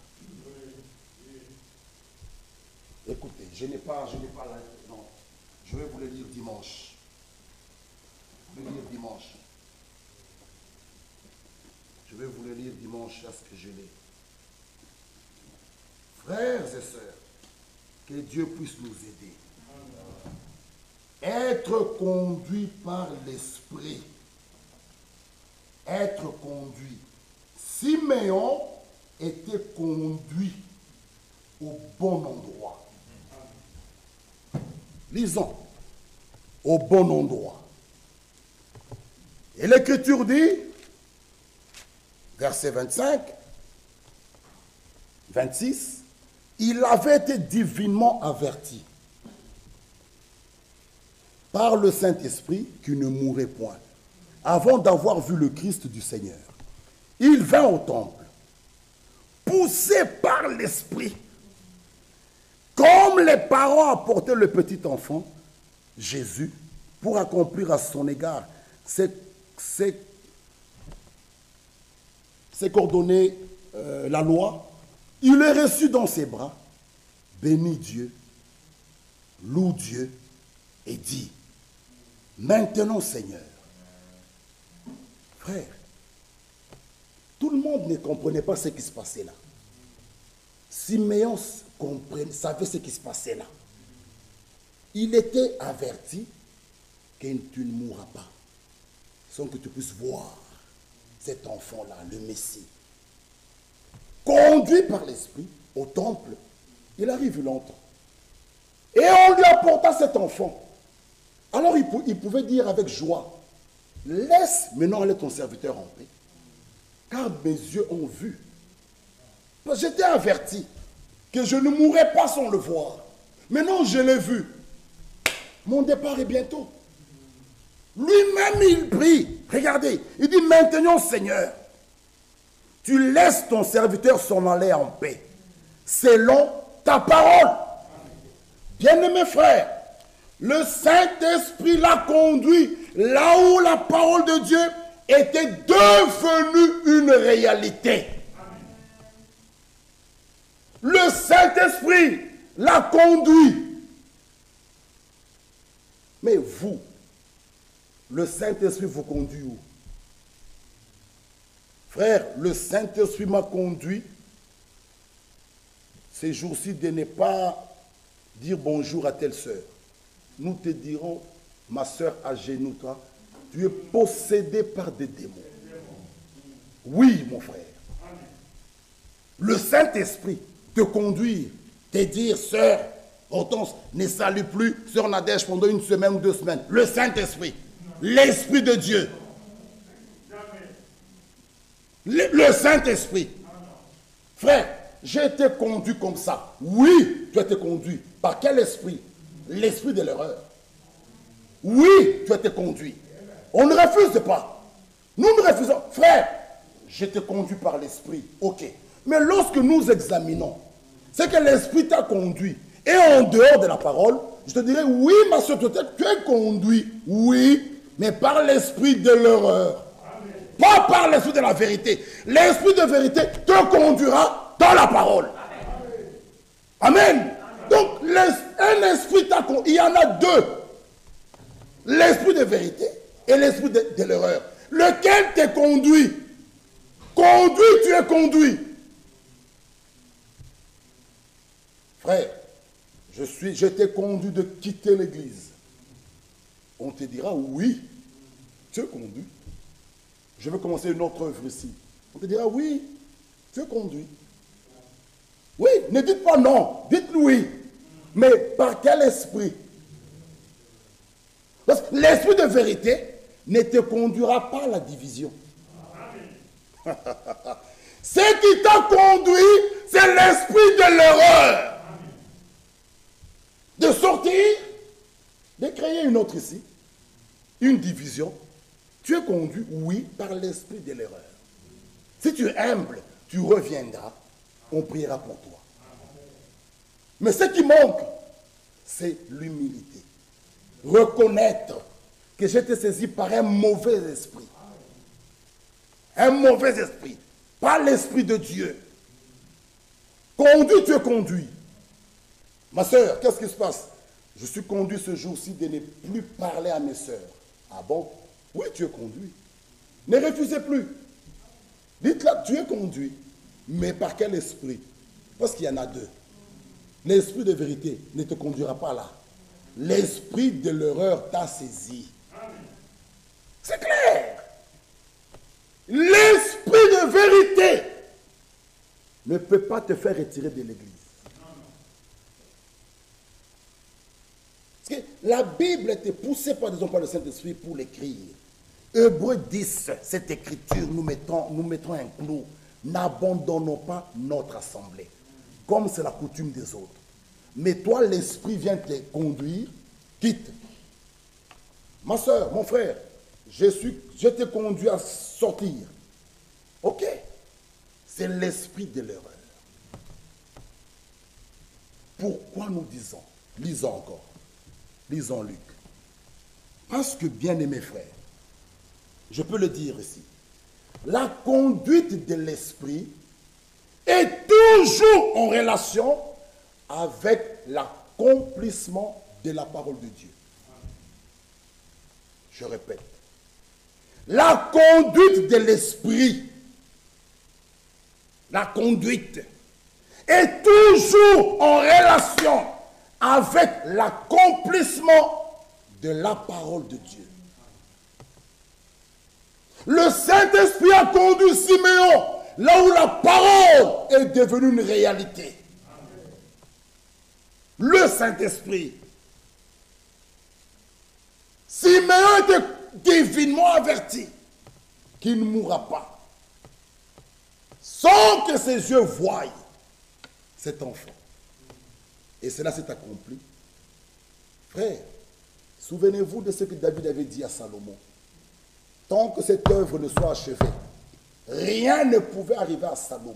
Écoutez, je n'ai pas, je n'ai pas la... Je vais vous le lire dimanche. Je vais vous le lire dimanche. Je vais vous le lire dimanche à ce que je l'ai. Frères et sœurs, que Dieu puisse nous aider. Être conduit par l'Esprit. Être conduit. Siméon était conduit au bon endroit. Lisons. Au bon endroit. Et l'Écriture dit, verset 25, 26, il avait été divinement averti par le Saint-Esprit qu'il ne mourrait point, avant d'avoir vu le Christ du Seigneur. Il vint au temple, poussé par l'Esprit, comme les parents apportaient le petit enfant, Jésus, pour accomplir à son égard ses, ses, euh, la loi, il est reçu dans ses bras, bénit Dieu, loue Dieu et dit, maintenant Seigneur, frère, tout le monde ne comprenait pas ce qui se passait là. Siméon savait ce qui se passait là. Il était averti que tu ne mourras pas, sans que tu puisses voir cet enfant-là, le Messie. Conduit par l'Esprit au temple, il arrive longtemps. Et on lui apporta cet enfant. Alors il, il pouvait dire avec joie, laisse maintenant aller ton serviteur en paix, car mes yeux ont vu. J'étais averti que je ne mourrais pas sans le voir. Maintenant, je l'ai vu. Mon départ est bientôt. Lui-même, il prie. Regardez, il dit maintenant, Seigneur, tu laisses ton serviteur s'en aller en paix, selon ta parole. Bien-aimé frère, le Saint-Esprit l'a conduit là où la parole de Dieu était devenue une réalité. Le Saint-Esprit l'a conduit. Mais vous, le Saint-Esprit vous conduit où? Frère, le Saint-Esprit m'a conduit ces jours-ci de ne pas dire bonjour à telle sœur. Nous te dirons, ma sœur, à genoux, toi, tu es possédé par des démons. Oui, mon frère. Le Saint-Esprit te conduire, te dire, sœur, Hortense, ne salue plus sœur Nadège pendant une semaine ou deux semaines. Le Saint-Esprit, l'Esprit de Dieu. Le, le Saint-Esprit. Frère, j'ai été conduit comme ça. Oui, tu as été conduit. Par quel esprit? L'esprit de l'erreur. Oui, tu as été conduit. On ne refuse pas. Nous ne refusons. Frère, je t'ai conduit par l'esprit. Ok. Mais lorsque nous examinons, c'est que l'esprit t'a conduit. Et en dehors de la parole, je te dirais, oui, ma soeur, tu es conduit. Oui, mais par l'esprit de l'erreur. Pas par l'esprit de la vérité. L'esprit de vérité te conduira dans la parole. Amen. Donc, un esprit t'a Il y en a deux. L'esprit de vérité et l'esprit de, de l'erreur. Lequel te conduit? Conduit, tu es conduit. Frère, je suis, je t'ai conduit de quitter l'église. On te dira oui, tu es conduit. Je veux commencer une autre œuvre ici. On te dira oui, tu es conduit. Oui, ne dites pas non, dites oui. Mais par quel esprit? Parce l'esprit de vérité ne te conduira pas à la division. Ce qui t'a conduit, c'est l'esprit de l'erreur. De sortir, de créer une autre ici, une division. Tu es conduit, oui, par l'esprit de l'erreur. Si tu es humble, tu reviendras, on priera pour toi. Mais ce qui manque, c'est l'humilité. Reconnaître que j'étais saisi par un mauvais esprit. Un mauvais esprit. Pas l'esprit de Dieu. Conduit, tu es conduit. Ma soeur, qu'est-ce qui se passe? Je suis conduit ce jour-ci de ne plus parler à mes soeurs. Ah bon? Oui, tu es conduit? Ne refusez plus. Dites-là, tu es conduit. Mais par quel esprit? Parce qu'il y en a deux. L'esprit de vérité ne te conduira pas là. L'esprit de l'erreur t'a saisi. C'est clair. L'esprit de vérité ne peut pas te faire retirer de l'église. Parce que la Bible était poussée par par le Saint-Esprit pour l'écrire. Hébreu 10, cette écriture, nous mettons, nous mettons un clou. N'abandonnons pas notre assemblée, comme c'est la coutume des autres. Mais toi, l'Esprit vient te conduire, quitte. Ma soeur, mon frère, je, je t'ai conduit à sortir. Ok. C'est l'esprit de l'erreur. Pourquoi nous disons Lisons encore. Lisons Luc. Parce que, bien aimés frères, je peux le dire ici, la conduite de l'esprit est toujours en relation avec l'accomplissement de la parole de Dieu. Je répète, la conduite de l'esprit, la conduite est toujours en relation avec l'accomplissement de la parole de Dieu. Le Saint-Esprit a conduit Siméon là où la parole est devenue une réalité. Le Saint-Esprit. Siméon était divinement averti qu'il ne mourra pas sans que ses yeux voient cet enfant. Et cela s'est accompli. Frère, souvenez-vous de ce que David avait dit à Salomon. Tant que cette œuvre ne soit achevée, rien ne pouvait arriver à Salomon.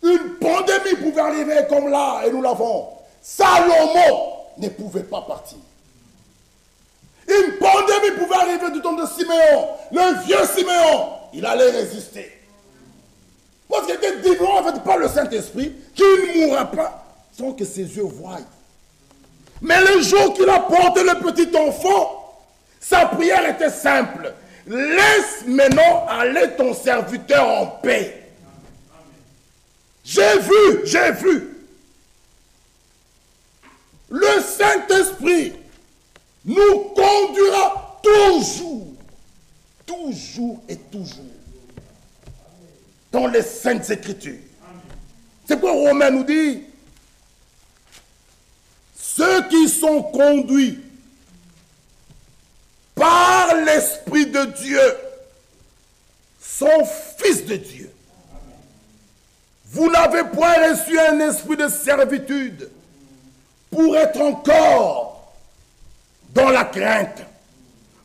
Une pandémie pouvait arriver comme là, et nous l'avons. Salomon ne pouvait pas partir. Une pandémie pouvait arriver du temps de Siméon. Le vieux Siméon, il allait résister. Parce qu'il était divin avec par le Saint-Esprit, qu'il ne mourra pas sans que ses yeux voient. Mais le jour qu'il a porté le petit enfant, sa prière était simple. Laisse maintenant aller ton serviteur en paix. J'ai vu, j'ai vu. Le Saint-Esprit nous conduira toujours, toujours et toujours dans les saintes écritures. C'est quoi Romain nous dit? Ceux qui sont conduits par l'Esprit de Dieu sont fils de Dieu. Vous n'avez point reçu un esprit de servitude pour être encore dans la crainte.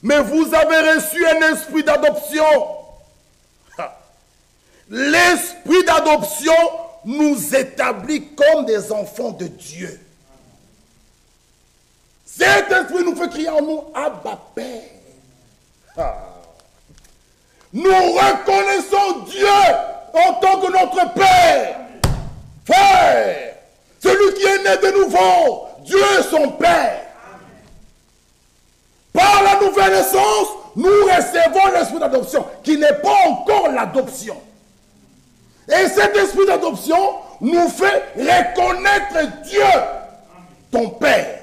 Mais vous avez reçu un esprit d'adoption. L'esprit d'adoption nous établit comme des enfants de Dieu. Cet esprit nous fait crier en nous, Abba Père. Ah. Nous reconnaissons Dieu en tant que notre Père. Frère, celui qui est né de nouveau, Dieu est son Père. Par la nouvelle naissance, nous recevons l'esprit d'adoption, qui n'est pas encore l'adoption. Et cet esprit d'adoption nous fait reconnaître Dieu, ton Père.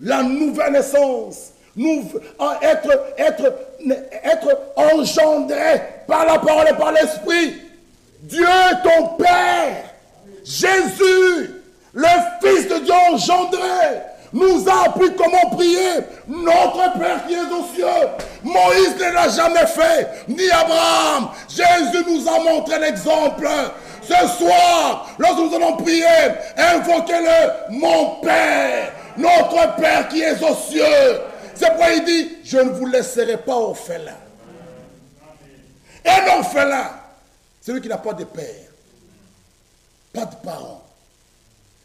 La nouvelle naissance, nous, être, être, être engendré par la parole et par l'esprit. Dieu, ton Père, Jésus, le Fils de Dieu engendré, nous a appris comment prier. Notre Père qui est aux cieux. Moïse ne l'a jamais fait, ni Abraham. Jésus nous a montré l'exemple. Ce soir, lorsque nous allons prier, invoquez-le, mon Père, notre Père qui est aux cieux. C'est pourquoi il dit, je ne vous laisserai pas orphelin. Un orphelin, celui qui n'a pas de père, pas de parents.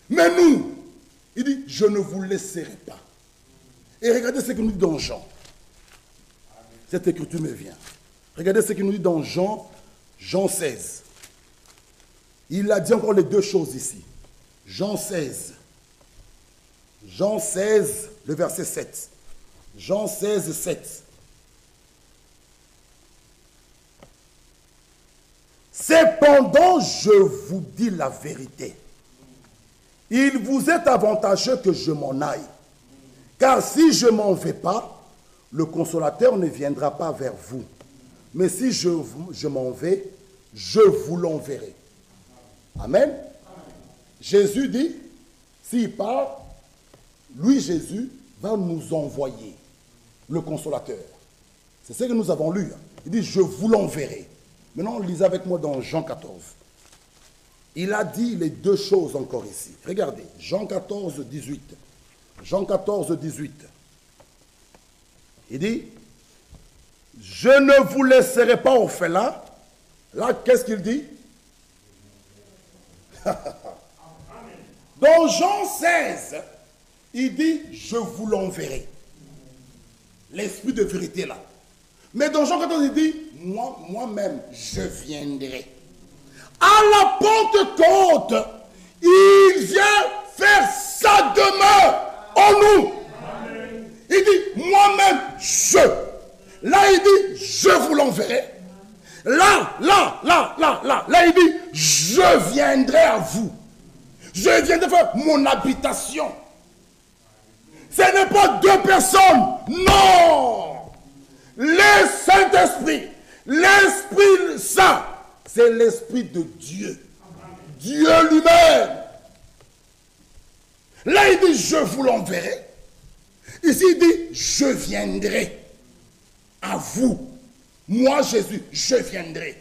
Mais nous, il dit, je ne vous laisserai pas. Et regardez ce qu'il nous dit dans Jean. Cette écriture me vient. Regardez ce qu'il nous dit dans Jean, Jean 16. Il a dit encore les deux choses ici. Jean 16. Jean 16, le verset 7. Jean 16, 7. Cependant, je vous dis la vérité. Il vous est avantageux que je m'en aille. Car si je m'en vais pas, le consolateur ne viendra pas vers vous. Mais si je, m'en vais, je vous l'enverrai. Amen. Jésus dit, s'il parle, lui Jésus va nous envoyer le consolateur. C'est ce que nous avons lu. Il dit, je vous l'enverrai. Maintenant, lisez avec moi dans Jean 14. Il a dit les deux choses encore ici. Regardez, Jean 14, 18. Jean 14, 18. Il dit, je ne vous laisserai pas orphelin. Là, qu'est-ce qu'il dit? Dans Jean 16, il dit, je vous l'enverrai. L'esprit de vérité là. Mais dans Jean 14, il dit, moi, moi-même, je viendrai. À la Pentecôte, il vient faire sa demeure en nous. Il dit, moi-même, je. Là, il dit, je vous l'enverrai. Là, là, là, là, là, là, il dit, je viendrai à vous. Je viendrai faire mon habitation. Ce n'est pas deux personnes. Non. Le Saint-Esprit, l'Esprit Saint, c'est l'Esprit de Dieu. Dieu lui-même. Là, il dit, je vous l'enverrai. Ici, il dit, je viendrai à vous. Moi, Jésus, je viendrai.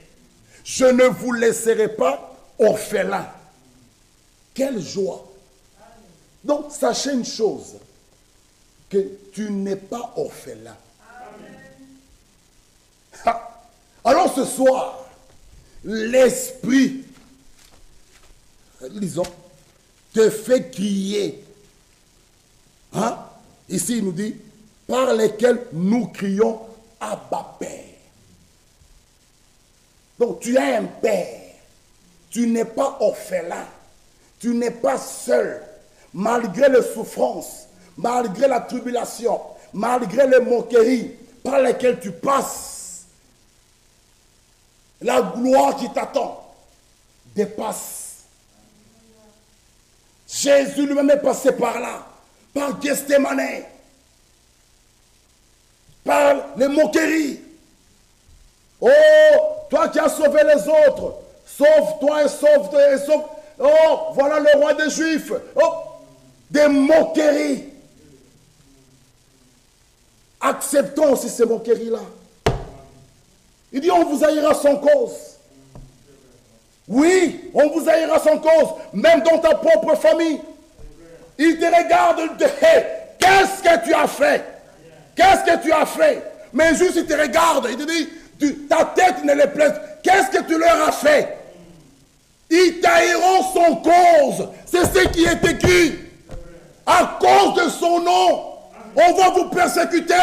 Je ne vous laisserai pas orphelin. Quelle joie. Donc, sachez une chose, que tu n'es pas orphelin. Alors ce soir, l'Esprit, lisons, te fait crier. Hein? Ici, il nous dit, par lesquels nous crions Abba Père. Donc tu as un Père. Tu n'es pas orphelin. Tu n'es pas seul. Malgré les souffrances, malgré la tribulation, malgré les moqueries par lesquelles tu passes, la gloire qui t'attend dépasse. Jésus lui-même est passé par là, par Gethsemane, par les moqueries. Oh, toi qui as sauvé les autres, sauve-toi et sauve-toi et sauve. Oh, voilà le roi des Juifs. Oh, des moqueries. Acceptons aussi ces moqueries-là. Il dit, on vous haïra sans cause. Oui, on vous haïra sans cause, même dans ta propre famille. Il te regarde. Qu'est-ce que tu as fait? Qu'est-ce que tu as fait? Mais juste il te regarde, il te dit, ta tête ne les plaise. Qu'est-ce que tu leur as fait? Ils tailleront sans cause. C'est ce qui est écrit. À cause de son nom, on va vous persécuter.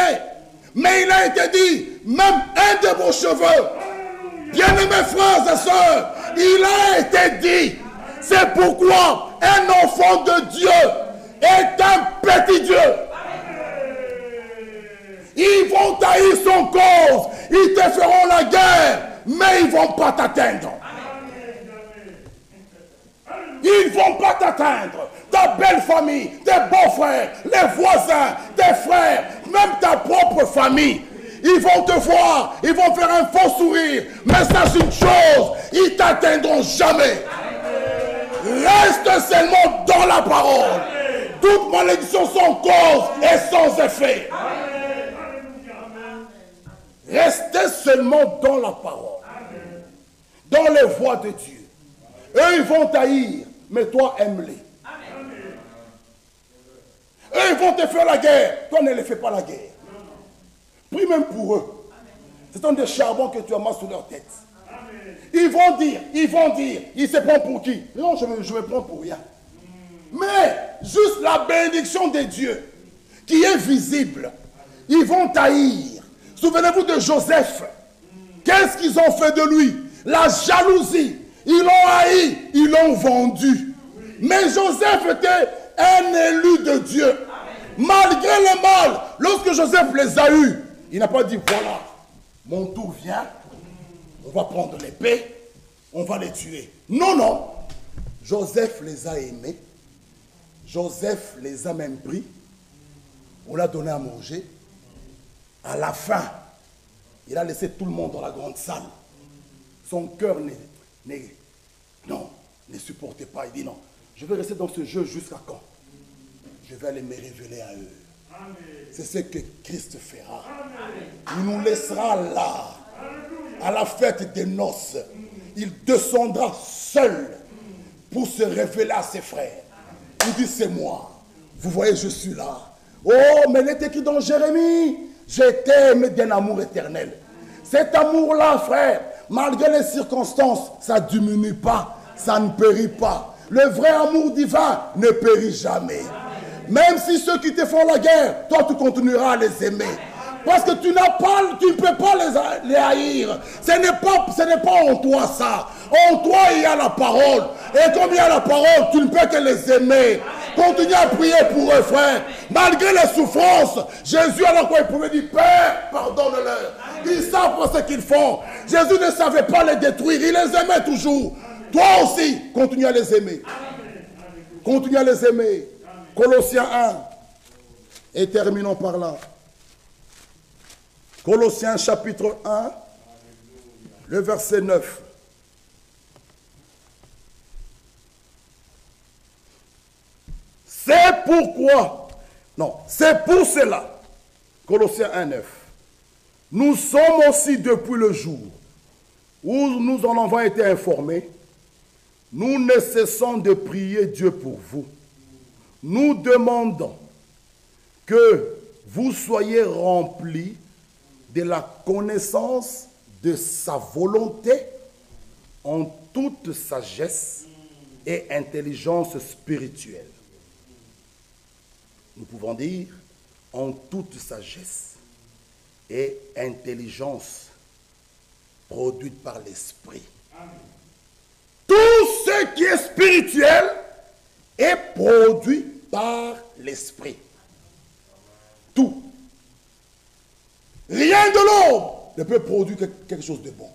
Mais il a été dit, même un de vos cheveux, bien-aimés frères et sœurs, il a été dit. C'est pourquoi un enfant de Dieu est un petit Dieu. Ils vont tailler son cause. Ils te feront la guerre, mais ils ne vont pas t'atteindre. Ils ne vont pas t'atteindre. Ta belle famille, tes beaux-frères, les voisins, tes frères, même ta propre famille. Ils vont te voir, ils vont faire un faux sourire. Mais sache une chose, ils t'atteindront jamais. Reste seulement dans la parole. Toute malédiction sans cause et sans effet. Restez seulement dans la parole. Dans les voies de Dieu. Eux, ils vont taillir, mais toi, aime-les. Eux, ils vont te faire la guerre. Toi, ne les fais pas la guerre. Prie même pour eux. Ce sont des charbons que tu amasses sur leur tête. Ils vont dire, ils vont dire, ils se prennent pour qui? Non, je me, me prends pour rien. Mais juste la bénédiction de Dieu qui est visible, ils vont taillir. Souvenez-vous de Joseph. Qu'est-ce qu'ils ont fait de lui? La jalousie. Ils l'ont haï, ils l'ont vendu. Mais Joseph était un élu de Dieu. Malgré le mal, lorsque Joseph les a eus, il n'a pas dit voilà, mon tour vient, on va prendre l'épée, on va les tuer. Non, non. Joseph les a aimés. Joseph les a même pris. On l'a donné à manger. À la fin, il a laissé tout le monde dans la grande salle. Son cœur non, ne supportait pas. Il dit non, je vais rester dans ce jeu jusqu'à quand? Je vais aller me révéler à eux. C'est ce que Christ fera. Il nous laissera là, à la fête des noces. Il descendra seul pour se révéler à ses frères. Il dit, c'est moi. Vous voyez, je suis là. Oh, mais il est écrit dans Jérémie, je t'aime d'un amour éternel. Cet amour-là, frère, malgré les circonstances, ça ne diminue pas, ça ne périt pas. Le vrai amour divin ne périt jamais. Même si ceux qui te font la guerre, toi tu continueras à les aimer. Parce que tu n'as pas, tu ne peux pas les, les haïr. Ce n'est pas, pas en toi ça. En toi il y a la parole. Et comme il y a la parole, tu ne peux que les aimer. Continue à prier pour eux, frère. Malgré les souffrances, Jésus la croix, il pouvait dire, Père, pardonne-leur. Ils savent ce qu'ils font. Jésus ne savait pas les détruire. Il les aimait toujours. Toi aussi, continue à les aimer. Continue à les aimer. Colossiens 1. Et terminons par là. Colossiens chapitre 1, le verset 9. C'est pourquoi, non, c'est pour cela, Colossiens 1, 9, nous sommes aussi depuis le jour où nous en avons été informés, nous ne cessons de prier Dieu pour vous. Nous demandons que vous soyez remplis de la connaissance de sa volonté en toute sagesse et intelligence spirituelle. Nous pouvons dire en toute sagesse et intelligence produite par l'Esprit. Tout ce qui est spirituel est produit par l'Esprit. Tout. Rien de l'homme ne peut produire quelque chose de bon.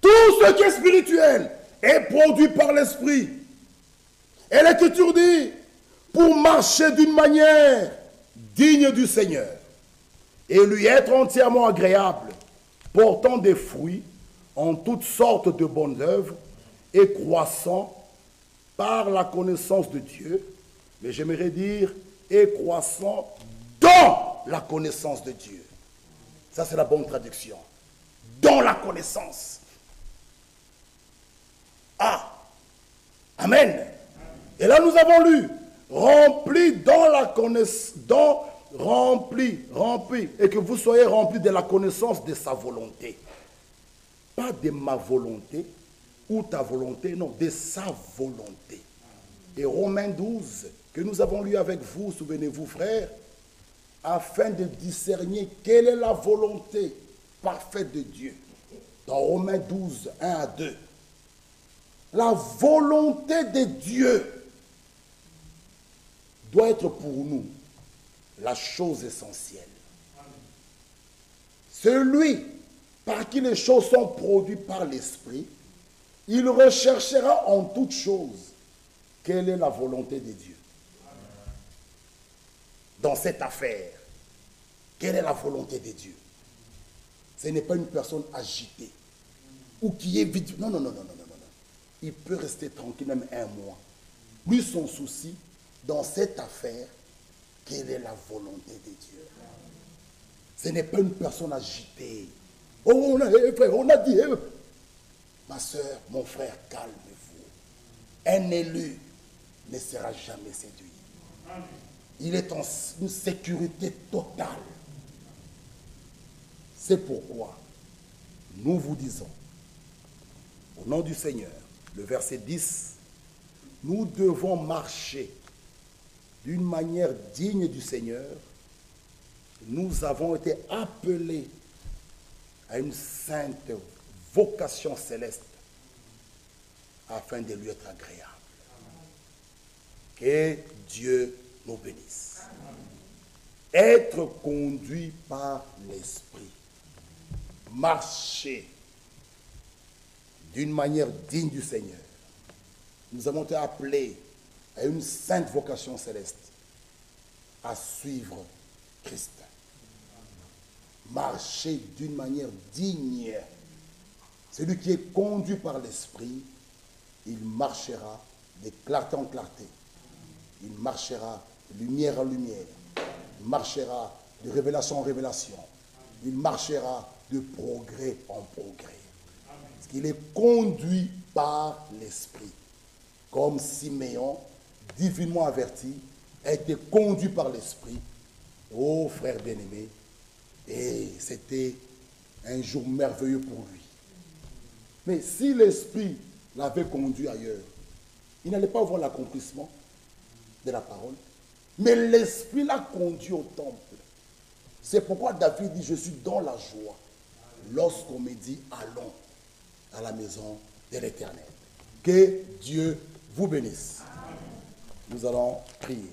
Tout ce qui est spirituel est produit par l'Esprit. Et l'Écriture dit, pour marcher d'une manière digne du Seigneur et lui être entièrement agréable, portant des fruits en toutes sortes de bonnes œuvres et croissant la connaissance de Dieu, mais j'aimerais dire, et croissant dans la connaissance de Dieu. Ça, c'est la bonne traduction. Dans la connaissance. Amen. Et là, nous avons lu, rempli dans la connaissance, dans rempli, rempli, et que vous soyez remplis de la connaissance de sa volonté. Pas de ma volonté ou ta volonté, non, de sa volonté. Et Romains 12, que nous avons lu avec vous, souvenez-vous frères, afin de discerner quelle est la volonté parfaite de Dieu. Dans Romains 12, 1 à 2. La volonté de Dieu doit être pour nous la chose essentielle. Celui par qui les choses sont produites par l'Esprit, il recherchera en toutes choses quelle est la volonté de Dieu. Dans cette affaire, quelle est la volonté de Dieu? Ce n'est pas une personne agitée ou qui est vide. Non, non, non, non, non, non, non. Il peut rester tranquille même un mois. Lui, son souci, dans cette affaire, quelle est la volonté de Dieu? Ce n'est pas une personne agitée. Oh, on a, eh, on a dit, eh. Ma soeur, mon frère, calmez-vous. Un élu ne sera jamais séduit. Il est en une sécurité totale. C'est pourquoi nous vous disons, au nom du Seigneur, le verset 10, nous devons marcher d'une manière digne du Seigneur. Nous avons été appelés à une sainte vocation céleste afin de lui être agréable. Que Dieu nous bénisse. Être conduit par l'Esprit. Marcher d'une manière digne du Seigneur. Nous avons été appelés à une sainte vocation céleste, à suivre Christ. Marcher d'une manière digne. Celui qui est conduit par l'Esprit, il marchera de clarté en clarté. Il marchera de lumière en lumière. Il marchera de révélation en révélation. Il marchera de progrès en progrès. Parce qu'il est conduit par l'Esprit. Comme Siméon, divinement averti, a été conduit par l'Esprit. Oh frère bien-aimé, et c'était un jour merveilleux pour lui. Mais si l'Esprit l'avait conduit ailleurs, il n'allait pas voir l'accomplissement de la parole. Mais l'Esprit l'a conduit au temple. C'est pourquoi David dit, je suis dans la joie lorsqu'on me dit, allons à la maison de l'Éternel. Que Dieu vous bénisse. Nous allons prier.